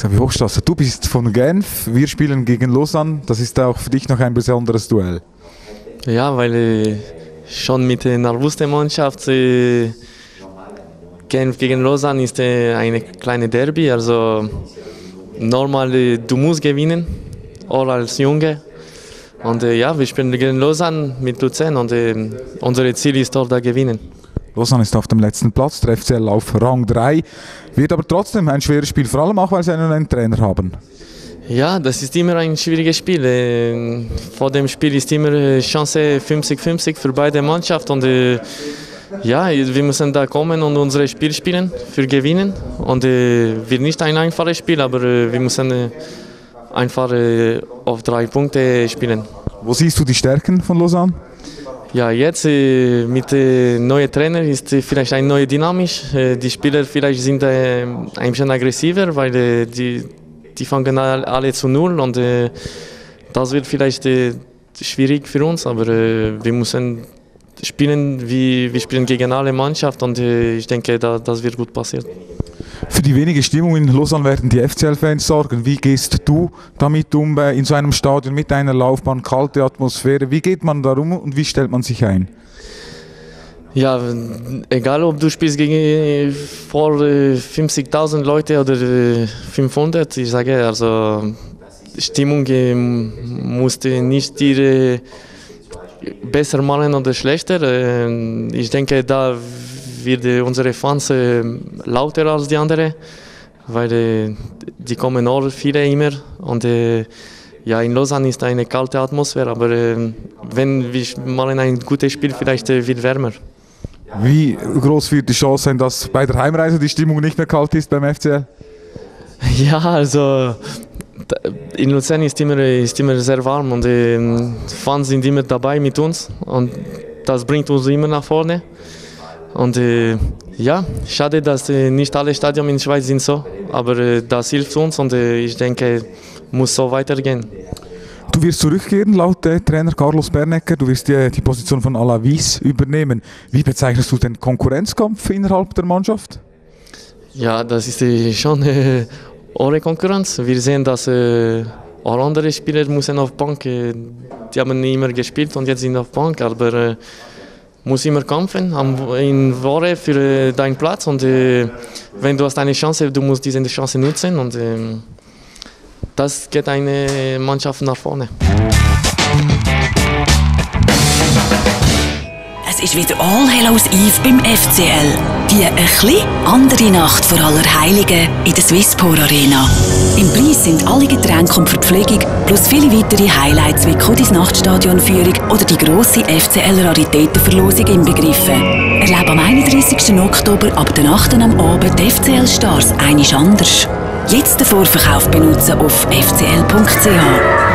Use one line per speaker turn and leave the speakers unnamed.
Xavi Hochstrasser, du bist von Genf, wir spielen gegen Lausanne. Das ist auch für dich noch ein besonderes Duell.
Ja, weil äh, schon mit der Narvuste-Mannschaft äh, Genf gegen Lausanne ist äh, eine kleine Derby. Also normal, äh, du musst gewinnen, auch als Junge. Und äh, ja, wir spielen gegen Lausanne mit Luzern und äh, unser Ziel ist dort da gewinnen.
Lausanne ist auf dem letzten Platz, der FCL auf Rang 3. Wird aber trotzdem ein schweres Spiel, vor allem auch, weil sie einen neuen Trainer haben.
Ja, das ist immer ein schwieriges Spiel. Äh, vor dem Spiel ist immer äh, Chance 50-50 für beide Mannschaften. Und äh, ja, wir müssen da kommen und unser Spiel spielen für gewinnen. Und wird nicht ein einfaches Spiel, aber wir müssen einfach auf drei Punkte spielen.
Wo siehst du die Stärken von Lausanne?
Ja, jetzt äh, mit dem neuen Trainer ist äh, vielleicht ein neuer Dynamisch. Äh, die Spieler vielleicht sind äh, ein bisschen aggressiver, weil äh, die, die fangen alle zu null und äh, das wird vielleicht äh, schwierig für uns, aber äh, wir müssen spielen, wie wir spielen gegen alle Mannschaft und äh, ich denke, da, das wird gut passieren.
Für die wenige Stimmung in Lausanne werden die FCL-Fans sorgen. Wie gehst du damit um äh, in so einem Stadion mit einer Laufbahn, kalte Atmosphäre? Wie geht man darum und wie stellt man sich ein?
Ja, egal ob du spielst gegen äh, vor äh, 50.000 Leute oder äh, 500, ich sage, also Stimmung äh, musste nicht dir äh, besser machen oder schlechter. Äh, Ich denke, da wird äh, unsere Fans äh, lauter als die anderen, weil äh, die kommen auch viele immer und äh, ja, in Lausanne ist eine kalte Atmosphäre, aber wenn wir machen ein gutes Spiel, vielleicht wird wärmer.
Wie groß wird die Chance sein, dass bei der Heimreise die Stimmung nicht mehr kalt ist beim FCL?
Ja, also in Luzern ist immer, ist immer sehr warm und die Fans sind immer dabei mit uns und das bringt uns immer nach vorne. Und äh, ja, schade, dass äh, nicht alle Stadien in der Schweiz sind so, aber äh, das hilft uns und äh, ich denke, muss so weitergehen.
Du wirst zurückkehren, laut äh, Trainer Carlos Bernecker. Du wirst die, die Position von Alavis übernehmen. Wie bezeichnest du den Konkurrenzkampf innerhalb der Mannschaft?
Ja, das ist äh, schon äh, eure Konkurrenz. Wir sehen, dass äh, auch andere Spieler müssen auf Bank. Äh, die haben immer gespielt und jetzt sind auf Bank, aber äh, muss immer kämpfen in Woche für äh, deinen Platz und äh, wenn du hast eine Chance, du musst diese Chance nutzen und äh, das geht eine Mannschaft nach vorne.
Es ist wieder All Hallows Eve beim FCL. Die bisschen andere Nacht vor aller Heiligen in der Swisspor Arena. Im Sind alle Getränke und Verpflegung plus viele weitere Highlights wie Codis Nachtstadionführung oder die grosse FCL-Raritätenverlosung inbegriffen. Erlebe am 31. Oktober ab den 8. am Abend die FCL Stars einisch anders. Jetzt den Vorverkauf benutzen auf fcl.ch.